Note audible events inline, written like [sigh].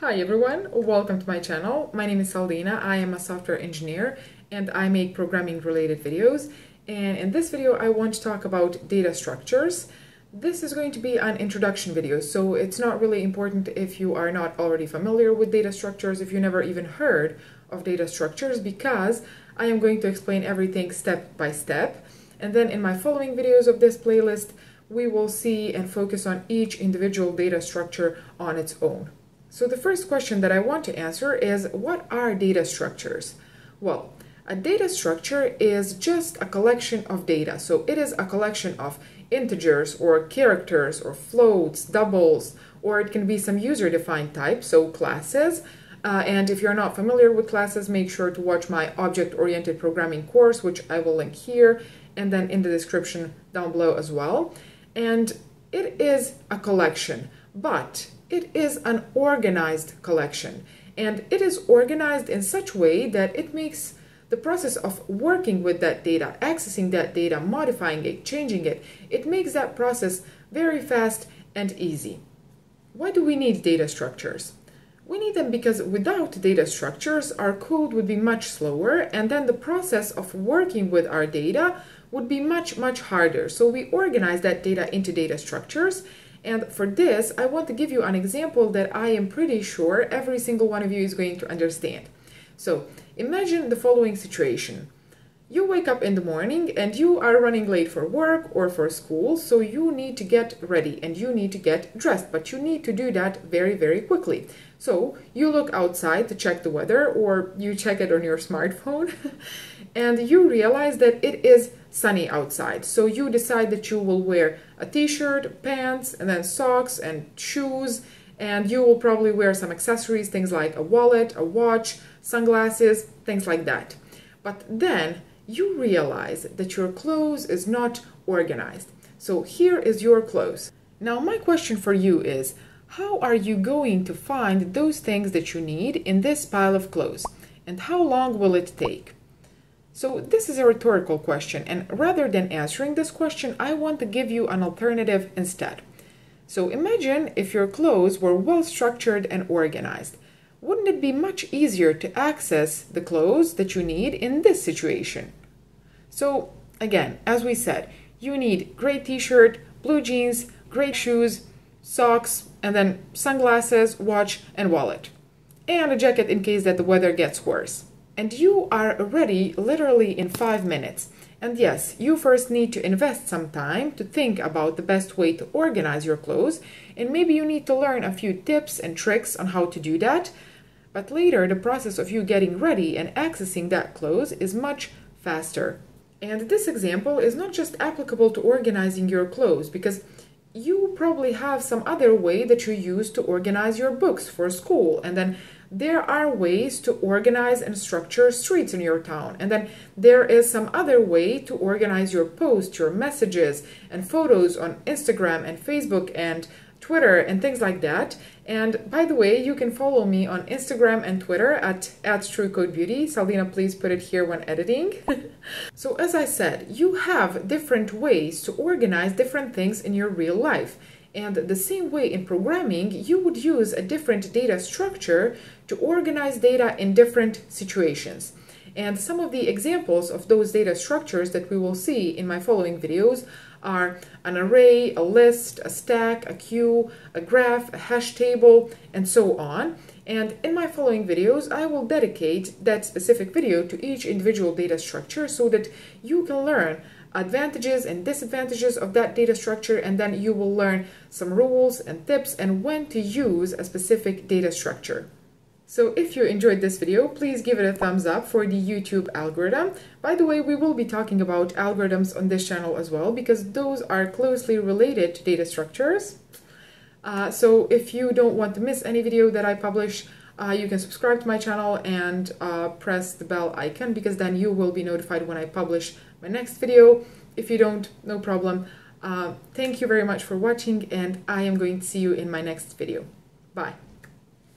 Hi everyone, welcome to my channel. My name is Saldina. I am a software engineer and I make programming related videos. And in this video, I want to talk about data structures. This is going to be an introduction video, so it's not really important if you are not already familiar with data structures, if you never even heard of data structures, because I am going to explain everything step by step. And then in my following videos of this playlist, we will see and focus on each individual data structure on its own. So the first question that I want to answer is what are data structures? Well, a data structure is just a collection of data. So it is a collection of integers or characters or floats, doubles, or it can be some user-defined type, so classes. Uh, and if you're not familiar with classes, make sure to watch my object-oriented programming course, which I will link here and then in the description down below as well. And it is a collection, but it is an organized collection and it is organized in such way that it makes the process of working with that data, accessing that data, modifying it, changing it, it makes that process very fast and easy. Why do we need data structures? We need them because without data structures, our code would be much slower and then the process of working with our data would be much, much harder. So we organize that data into data structures and for this, I want to give you an example that I am pretty sure every single one of you is going to understand. So imagine the following situation. You wake up in the morning and you are running late for work or for school, so you need to get ready and you need to get dressed, but you need to do that very, very quickly. So you look outside to check the weather or you check it on your smartphone [laughs] and you realize that it is sunny outside. So you decide that you will wear a t-shirt, pants, and then socks and shoes, and you will probably wear some accessories, things like a wallet, a watch, sunglasses, things like that. But then you realize that your clothes is not organized. So here is your clothes. Now my question for you is, how are you going to find those things that you need in this pile of clothes? And how long will it take? So this is a rhetorical question, and rather than answering this question, I want to give you an alternative instead. So imagine if your clothes were well structured and organized. Wouldn't it be much easier to access the clothes that you need in this situation? So again, as we said, you need gray t-shirt, blue jeans, gray shoes, socks, and then sunglasses, watch, and wallet. And a jacket in case that the weather gets worse. And you are ready literally in five minutes. And yes, you first need to invest some time to think about the best way to organize your clothes, and maybe you need to learn a few tips and tricks on how to do that. But later, the process of you getting ready and accessing that clothes is much faster. And this example is not just applicable to organizing your clothes, because you probably have some other way that you use to organize your books for school, and then there are ways to organize and structure streets in your town. And then there is some other way to organize your posts, your messages, and photos on Instagram and Facebook and Twitter and things like that. And by the way, you can follow me on Instagram and Twitter at, at TrueCodeBeauty. Salina, please put it here when editing. [laughs] so as I said, you have different ways to organize different things in your real life. And the same way in programming, you would use a different data structure to organize data in different situations. And some of the examples of those data structures that we will see in my following videos are an array, a list, a stack, a queue, a graph, a hash table, and so on. And in my following videos, I will dedicate that specific video to each individual data structure so that you can learn advantages and disadvantages of that data structure and then you will learn some rules and tips and when to use a specific data structure. So if you enjoyed this video, please give it a thumbs up for the YouTube algorithm. By the way, we will be talking about algorithms on this channel as well because those are closely related to data structures. Uh, so if you don't want to miss any video that I publish, uh, you can subscribe to my channel and uh, press the bell icon because then you will be notified when I publish my next video. If you don't, no problem. Uh, thank you very much for watching and I am going to see you in my next video. Bye.